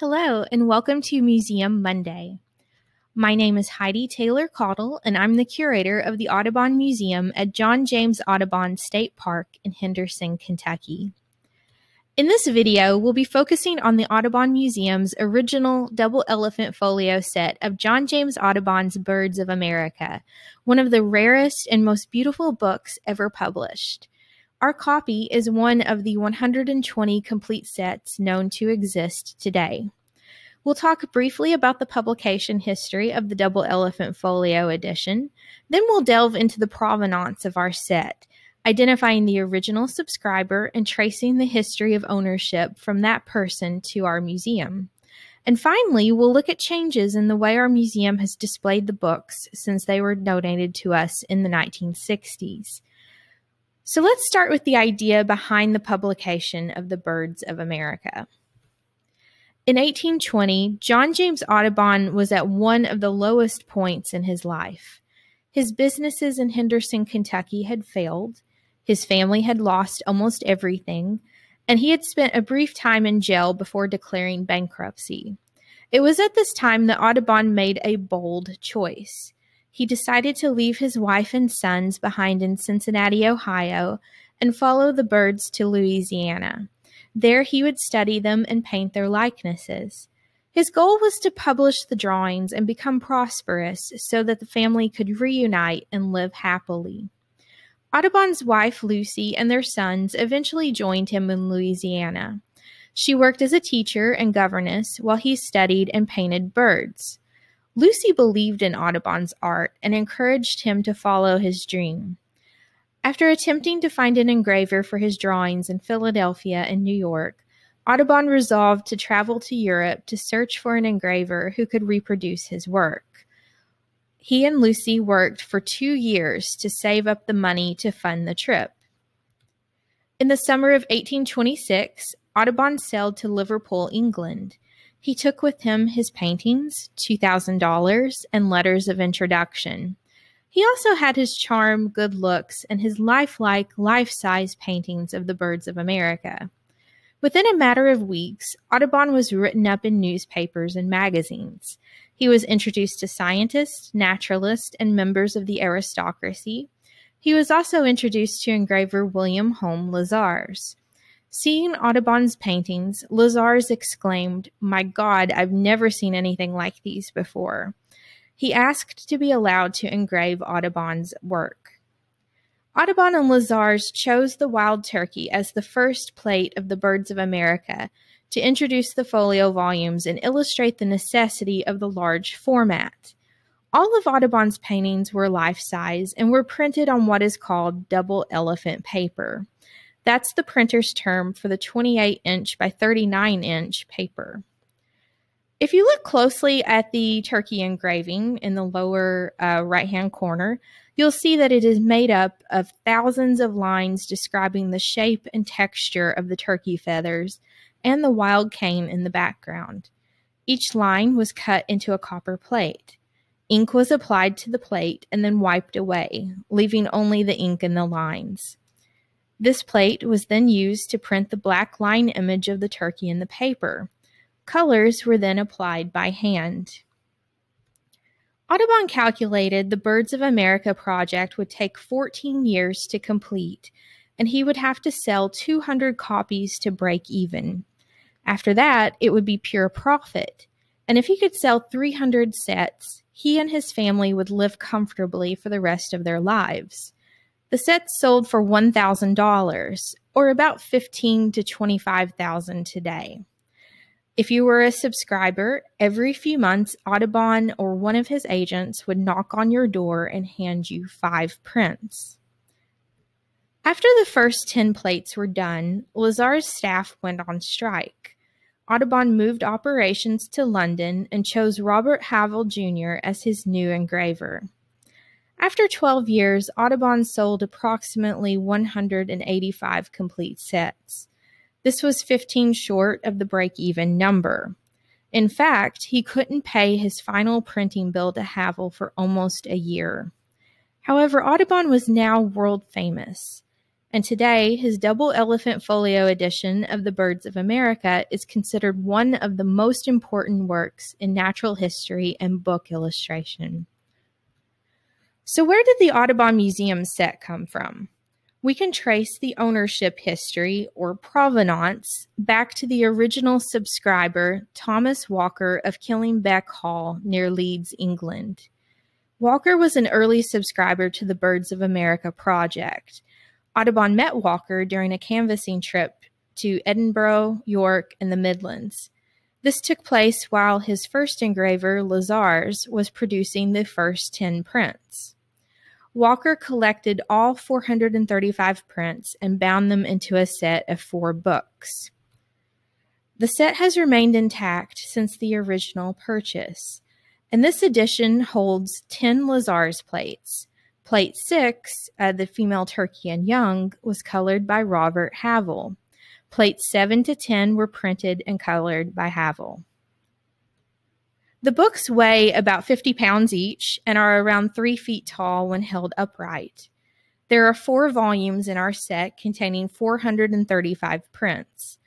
Hello, and welcome to Museum Monday. My name is Heidi Taylor Caudle, and I'm the curator of the Audubon Museum at John James Audubon State Park in Henderson, Kentucky. In this video, we'll be focusing on the Audubon Museum's original double elephant folio set of John James Audubon's Birds of America, one of the rarest and most beautiful books ever published. Our copy is one of the 120 complete sets known to exist today. We'll talk briefly about the publication history of the Double Elephant Folio edition. Then we'll delve into the provenance of our set, identifying the original subscriber and tracing the history of ownership from that person to our museum. And finally, we'll look at changes in the way our museum has displayed the books since they were donated to us in the 1960s. So let's start with the idea behind the publication of the Birds of America. In 1820, John James Audubon was at one of the lowest points in his life. His businesses in Henderson, Kentucky had failed, his family had lost almost everything, and he had spent a brief time in jail before declaring bankruptcy. It was at this time that Audubon made a bold choice he decided to leave his wife and sons behind in Cincinnati, Ohio, and follow the birds to Louisiana. There he would study them and paint their likenesses. His goal was to publish the drawings and become prosperous so that the family could reunite and live happily. Audubon's wife, Lucy, and their sons eventually joined him in Louisiana. She worked as a teacher and governess while he studied and painted birds. Lucy believed in Audubon's art and encouraged him to follow his dream. After attempting to find an engraver for his drawings in Philadelphia and New York, Audubon resolved to travel to Europe to search for an engraver who could reproduce his work. He and Lucy worked for two years to save up the money to fund the trip. In the summer of 1826, Audubon sailed to Liverpool, England. He took with him his paintings, $2,000, and letters of introduction. He also had his charm, good looks, and his lifelike, life size paintings of the birds of America. Within a matter of weeks, Audubon was written up in newspapers and magazines. He was introduced to scientists, naturalists, and members of the aristocracy. He was also introduced to engraver William Home Lizars. Seeing Audubon's paintings, Lizars exclaimed, My God, I've never seen anything like these before. He asked to be allowed to engrave Audubon's work. Audubon and Lizars chose the wild turkey as the first plate of the Birds of America to introduce the folio volumes and illustrate the necessity of the large format. All of Audubon's paintings were life size and were printed on what is called double elephant paper. That's the printer's term for the 28 inch by 39 inch paper. If you look closely at the turkey engraving in the lower uh, right hand corner, you'll see that it is made up of thousands of lines describing the shape and texture of the turkey feathers and the wild cane in the background. Each line was cut into a copper plate. Ink was applied to the plate and then wiped away, leaving only the ink in the lines. This plate was then used to print the black line image of the turkey in the paper. Colors were then applied by hand. Audubon calculated the Birds of America project would take 14 years to complete, and he would have to sell 200 copies to break even. After that, it would be pure profit, and if he could sell 300 sets, he and his family would live comfortably for the rest of their lives. The sets sold for $1,000 or about 15 to 25,000 today. If you were a subscriber, every few months Audubon or one of his agents would knock on your door and hand you 5 prints. After the first 10 plates were done, Lizars' staff went on strike. Audubon moved operations to London and chose Robert Havell Jr. as his new engraver. After 12 years, Audubon sold approximately 185 complete sets. This was 15 short of the break even number. In fact, he couldn't pay his final printing bill to Havell for almost a year. However, Audubon was now world famous. and today his double elephant folio edition of the Birds of America is considered one of the most important works in natural history and book illustration. So, where did the Audubon Museum set come from? We can trace the ownership history or provenance back to the original subscriber, Thomas Walker of Killingbeck Hall near Leeds, England. Walker was an early subscriber to the Birds of America project Audubon met Walker during a canvassing trip to Edinburgh, York, and the Midlands. This took place while his first engraver, Lizars, was producing the first 10 prints. Walker collected all 435 prints and bound them into a set of four books. The set has remained intact since the original purchase, and this edition holds 10 Lizars plates, Plate 6, uh, the female turkey and young, was colored by Robert Havell. Plates 7 to 10 were printed and colored by Havell. The books weigh about 50 pounds each and are around 3 feet tall when held upright. There are four volumes in our set containing 435 prints.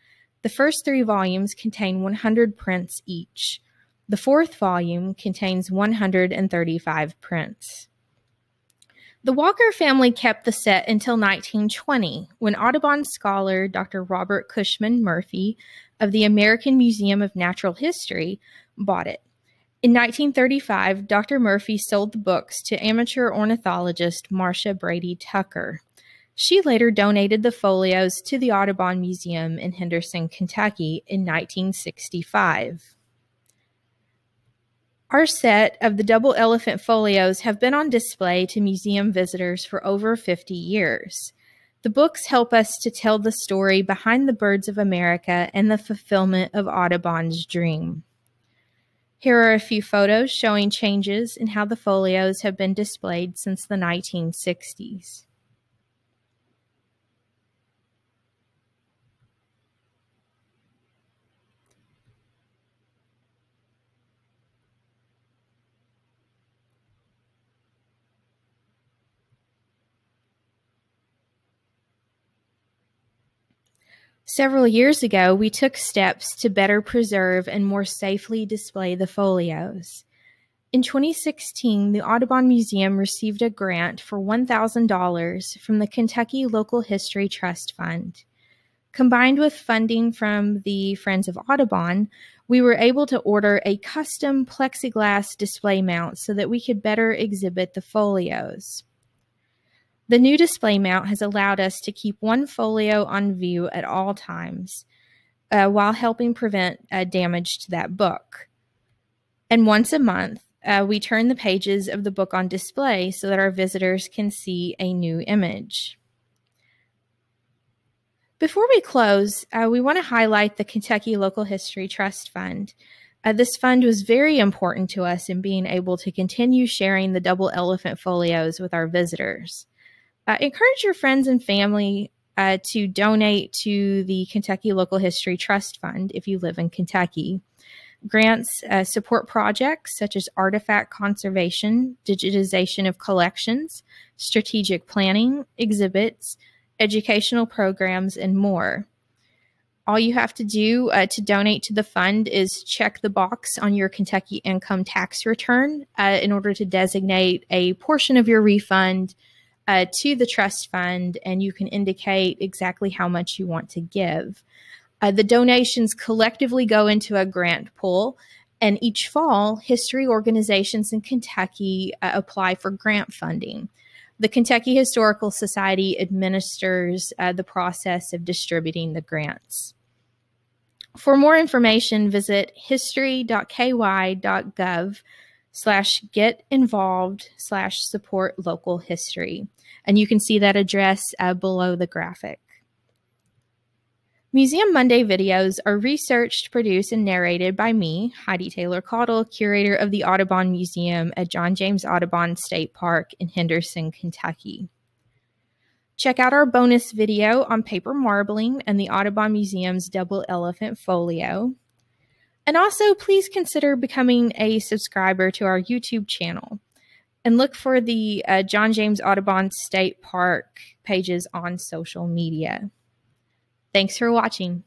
The first three volumes contain 100 prints each. The fourth volume contains 135 prints. The Walker family kept the set until 1920, when Audubon scholar Dr. Robert Cushman Murphy of the American Museum of Natural History bought it. In 1935, Dr. Murphy sold the books to amateur ornithologist Marcia Brady Tucker. She later donated the folios to the Audubon Museum in Henderson, Kentucky in 1965. Our set of the double elephant folios have been on display to museum visitors for over 50 years. The books help us to tell the story behind the birds of America and the fulfillment of Audubon's dream. Here are a few photos showing changes in how the folios have been displayed since the 1960s. Several years ago, we took steps to better preserve and more safely display the folios. In 2016, the Audubon Museum received a grant for $1,000 from the Kentucky Local History Trust Fund. Combined with funding from the Friends of Audubon, we were able to order a custom plexiglass display mount so that we could better exhibit the folios. The new display mount has allowed us to keep one folio on view at all times uh, while helping prevent uh, damage to that book. And once a month, uh, we turn the pages of the book on display so that our visitors can see a new image. Before we close, uh, we want to highlight the Kentucky Local History Trust Fund. Uh, this fund was very important to us in being able to continue sharing the double elephant folios with our visitors. Uh, encourage your friends and family uh, to donate to the Kentucky Local History Trust Fund if you live in Kentucky. Grants uh, support projects such as artifact conservation, digitization of collections, strategic planning, exhibits, educational programs, and more. All you have to do uh, to donate to the fund is check the box on your Kentucky income tax return uh, in order to designate a portion of your refund uh, to the trust fund and you can indicate exactly how much you want to give. Uh, the donations collectively go into a grant pool, and each fall, history organizations in Kentucky uh, apply for grant funding. The Kentucky Historical Society administers uh, the process of distributing the grants. For more information, visit history.ky.gov slash get involved slash support local history. And you can see that address uh, below the graphic. Museum Monday videos are researched, produced, and narrated by me, Heidi Taylor Caudle, curator of the Audubon Museum at John James Audubon State Park in Henderson, Kentucky. Check out our bonus video on paper marbling and the Audubon Museum's double elephant folio. And also, please consider becoming a subscriber to our YouTube channel. and look for the uh, John James Audubon State Park pages on social media. Thanks for watching.